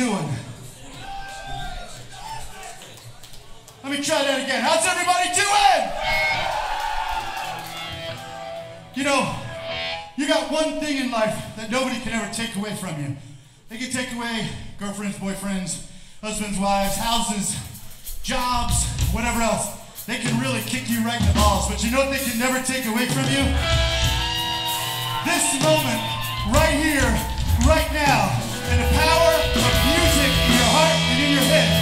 doing? Let me try that again. How's everybody doing? You know, you got one thing in life that nobody can ever take away from you. They can take away girlfriends, boyfriends, husbands, wives, houses, jobs, whatever else. They can really kick you right in the balls, but you know what they can never take away from you? This moment, right here, right now, and the power of music in your heart and in your head.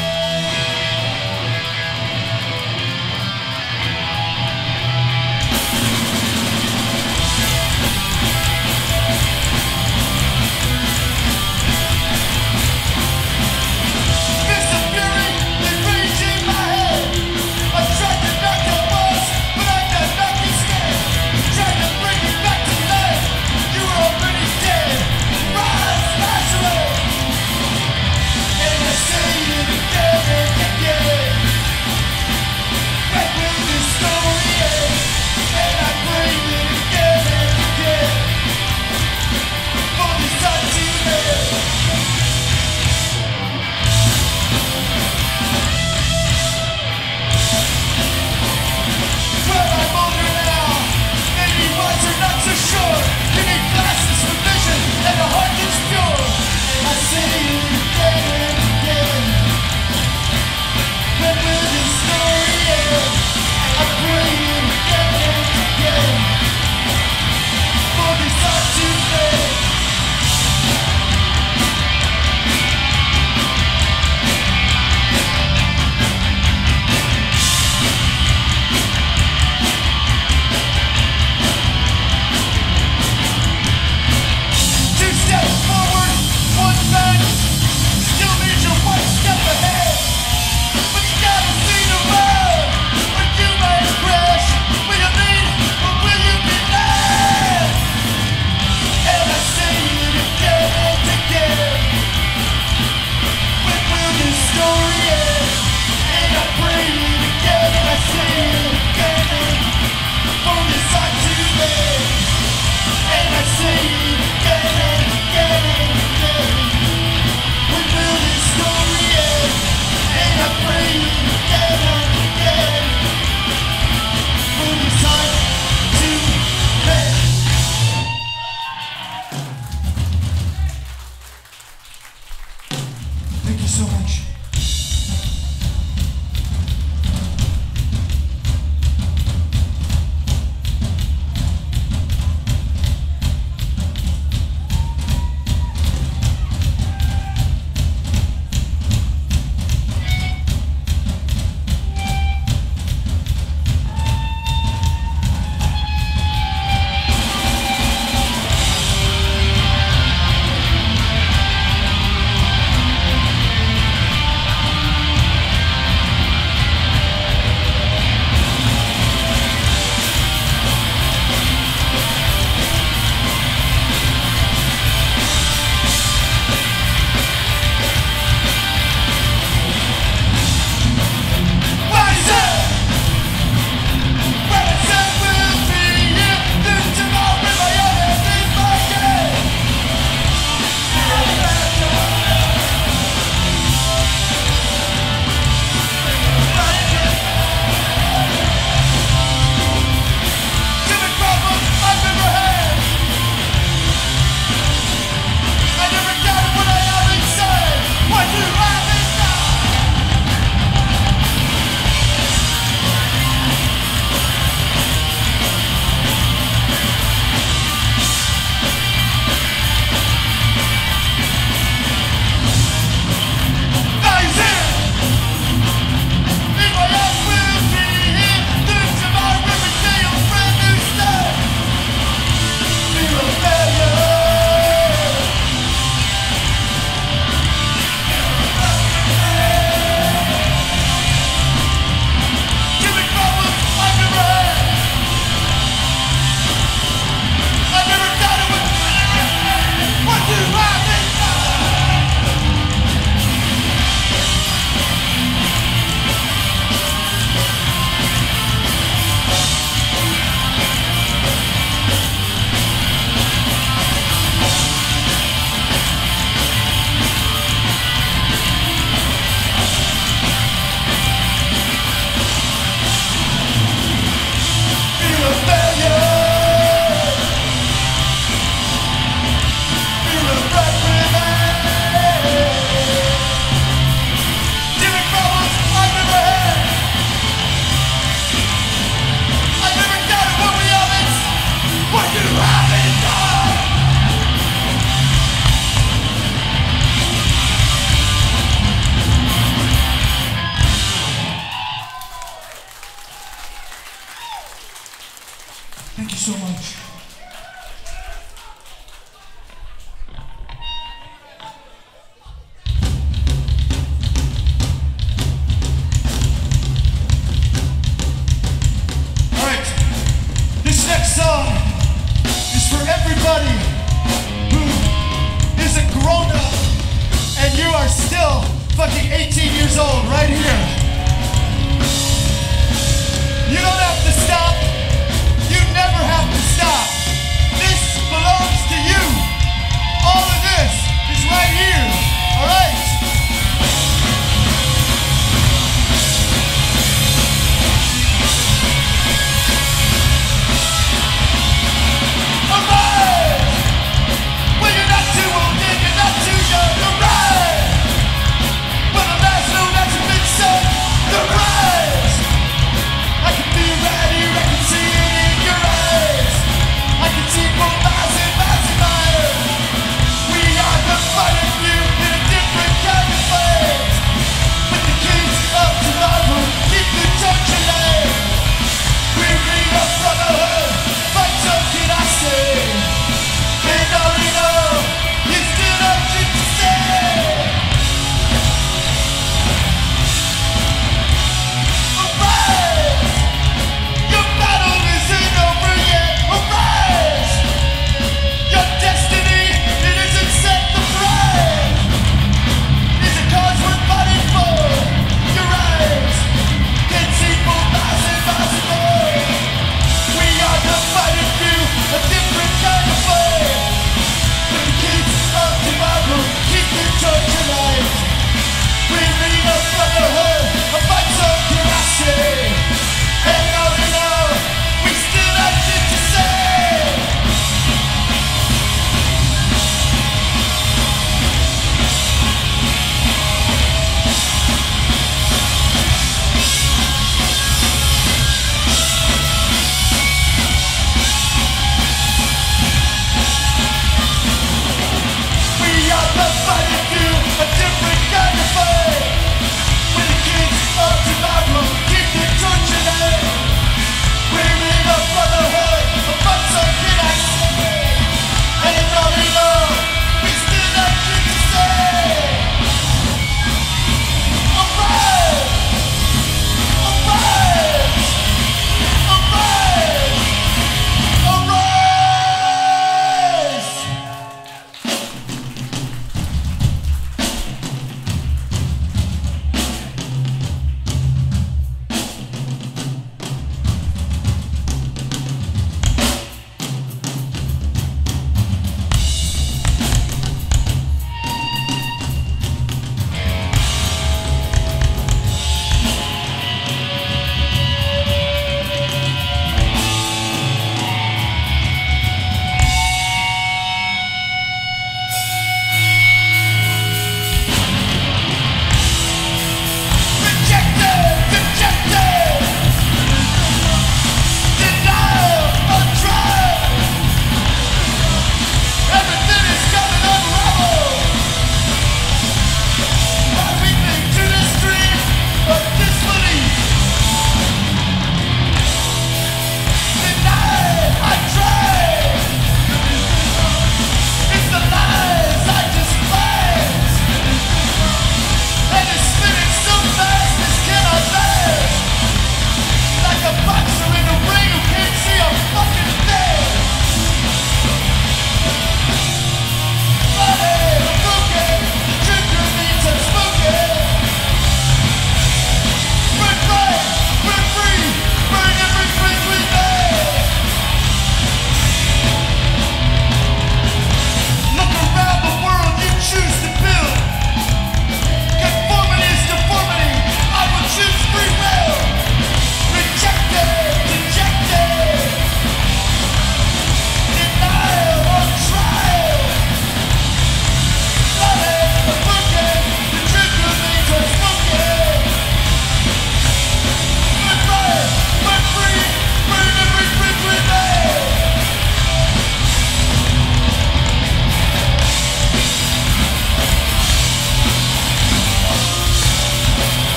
You so much.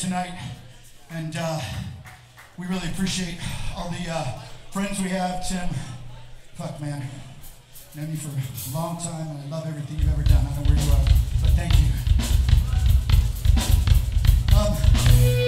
tonight. And uh, we really appreciate all the uh, friends we have. Tim, fuck man, known you for a long time, and I love everything you've ever done. I don't know where you are, but thank you. Um,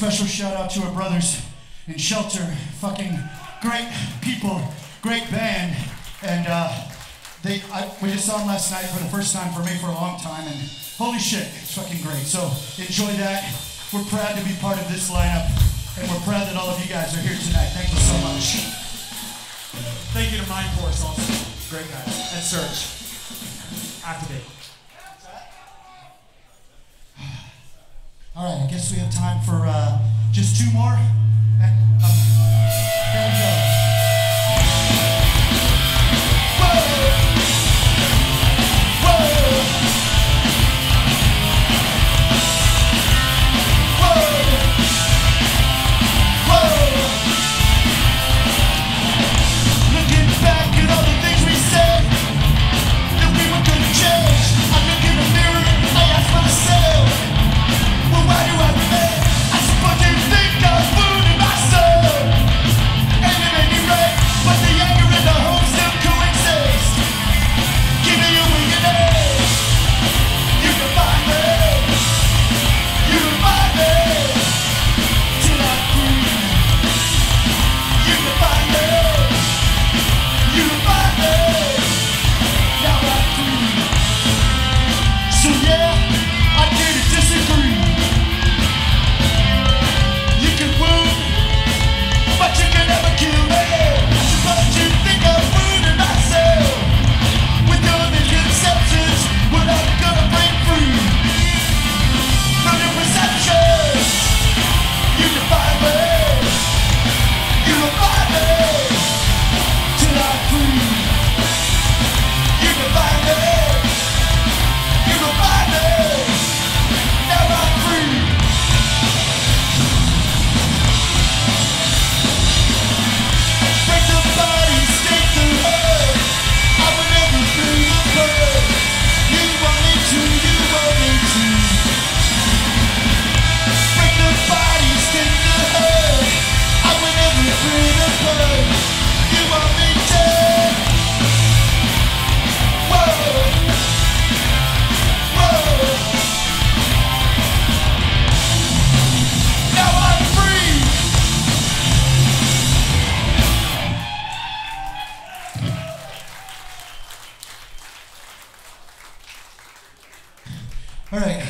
special shout out to our brothers in Shelter. Fucking great people, great band, and uh, they I, we just saw them last night for the first time for me for a long time, and holy shit, it's fucking great. So enjoy that. We're proud to be part of this lineup, and we're proud that all of you guys are here tonight. Thank you so much. Thank you to Mindforce also. Great guys. And Search. Activate. All right, I guess we have time for uh, just two more. Um, here we go. All right.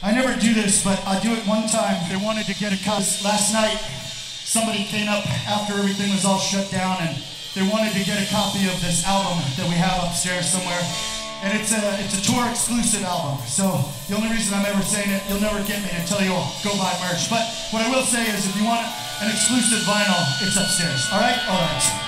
I never do this, but I'll do it one time. They wanted to get a copy. Last night, somebody came up after everything was all shut down, and they wanted to get a copy of this album that we have upstairs somewhere. And it's a it's a tour exclusive album. So the only reason I'm ever saying it, you'll never get me tell you go buy merch. But what I will say is, if you want an exclusive vinyl, it's upstairs. All right. All right.